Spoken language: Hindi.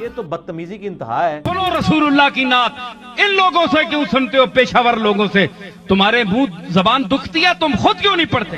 ये तो बदतमीजी की इंतहा है। बोलो रसूलुल्लाह की नात इन लोगों से क्यों सुनते हो पेशावर लोगों से? तुम्हारे मुँह जबान दुखती है तुम खुद क्यों नहीं पढ़ते?